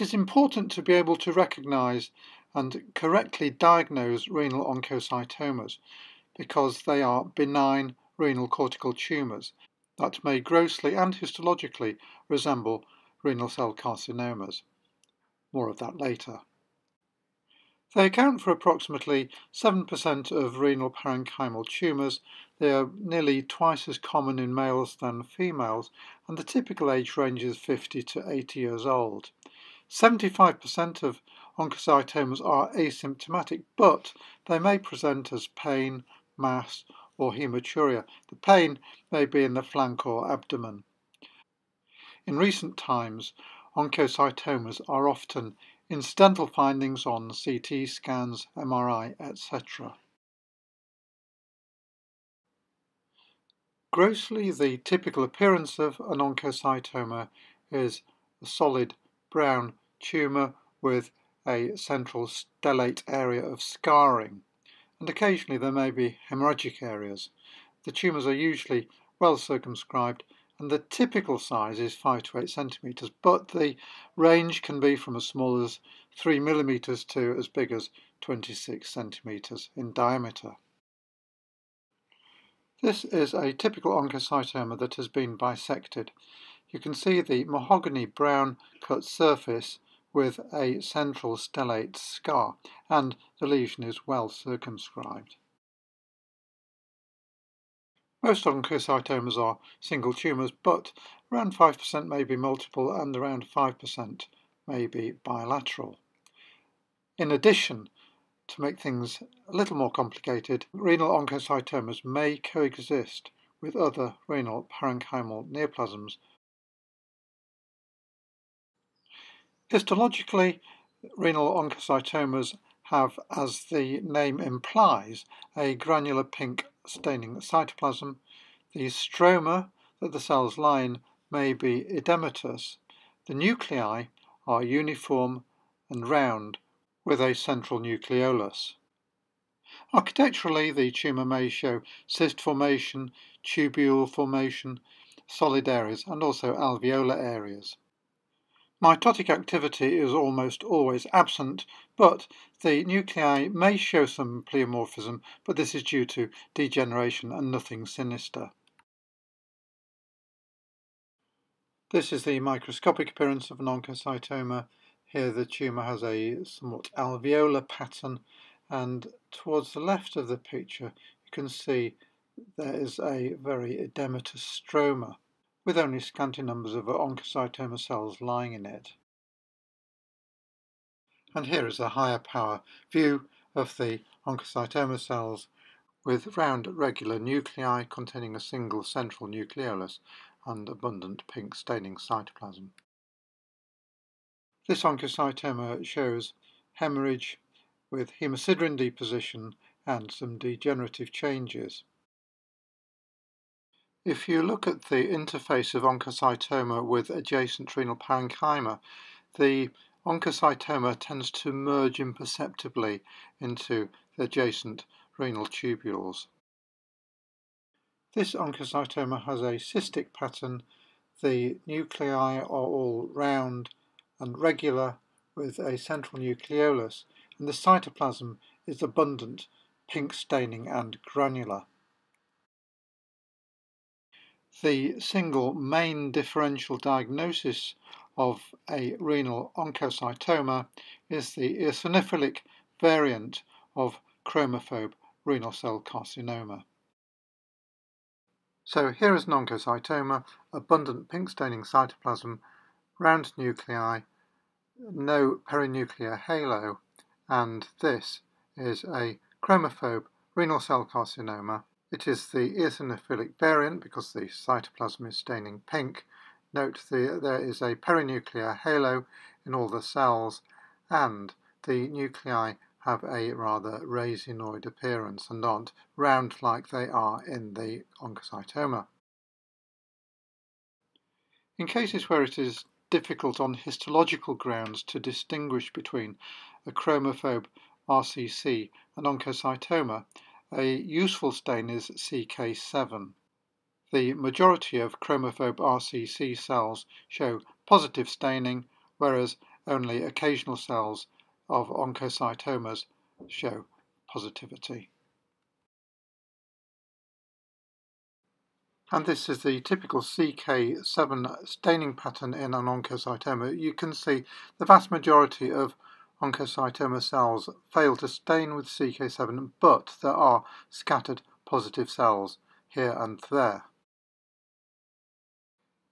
is important to be able to recognise and correctly diagnose renal oncocytomas because they are benign renal cortical tumours that may grossly and histologically resemble renal cell carcinomas. More of that later. They account for approximately 7% of renal parenchymal tumours. They are nearly twice as common in males than females, and the typical age range is 50 to 80 years old. 75% of oncocytomas are asymptomatic, but they may present as pain, mass, or hematuria. The pain may be in the flank or abdomen. In recent times, oncocytomas are often incidental findings on CT scans, MRI, etc. Grossly, the typical appearance of an oncocytoma is a solid brown tumour with a central stellate area of scarring, and occasionally there may be hemorrhagic areas. The tumours are usually well circumscribed and the typical size is 5 to 8 centimetres, but the range can be from as small as 3 millimetres to as big as 26 centimetres in diameter. This is a typical oncocytoma that has been bisected. You can see the mahogany brown cut surface with a central stellate scar, and the lesion is well circumscribed. Most oncocytomas are single tumours, but around 5% may be multiple and around 5% may be bilateral. In addition, to make things a little more complicated, renal oncocytomas may coexist with other renal parenchymal neoplasms. Histologically, renal oncocytomas have, as the name implies, a granular pink staining cytoplasm. The stroma that the cells line may be edematous. The nuclei are uniform and round with a central nucleolus. Architecturally, the tumour may show cyst formation, tubule formation, solid areas, and also alveolar areas. Mitotic activity is almost always absent, but the nuclei may show some pleomorphism, but this is due to degeneration and nothing sinister. This is the microscopic appearance of an oncocytoma. Here the tumour has a somewhat alveolar pattern and towards the left of the picture you can see there is a very edematous stroma with only scanty numbers of oncocytoma cells lying in it. And here is a higher power view of the oncocytoma cells with round regular nuclei containing a single central nucleolus and abundant pink staining cytoplasm. This oncocytoma shows hemorrhage with hemosiderin deposition and some degenerative changes. If you look at the interface of oncocytoma with adjacent renal parenchyma, the oncocytoma tends to merge imperceptibly into the adjacent renal tubules. This oncocytoma has a cystic pattern. The nuclei are all round and regular with a central nucleolus, and the cytoplasm is abundant, pink staining and granular. The single main differential diagnosis of a renal oncocytoma is the eosinophilic variant of chromophobe renal cell carcinoma. So here is an oncocytoma, abundant pink staining cytoplasm, round nuclei, no perinuclear halo, and this is a chromophobe renal cell carcinoma it is the eosinophilic variant because the cytoplasm is staining pink. Note the, there is a perinuclear halo in all the cells and the nuclei have a rather raisinoid appearance and aren't round like they are in the oncocytoma. In cases where it is difficult on histological grounds to distinguish between a chromophobe RCC and oncocytoma, a useful stain is CK7. The majority of chromophobe RCC cells show positive staining, whereas only occasional cells of oncocytomas show positivity. And this is the typical CK7 staining pattern in an oncocytoma. You can see the vast majority of oncocytoma cells fail to stain with CK7, but there are scattered positive cells here and there.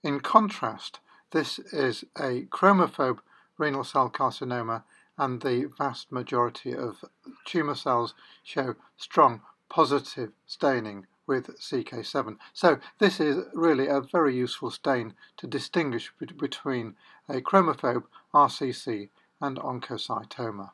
In contrast, this is a chromophobe renal cell carcinoma and the vast majority of tumour cells show strong positive staining with CK7. So this is really a very useful stain to distinguish between a chromophobe RCC and oncocytoma.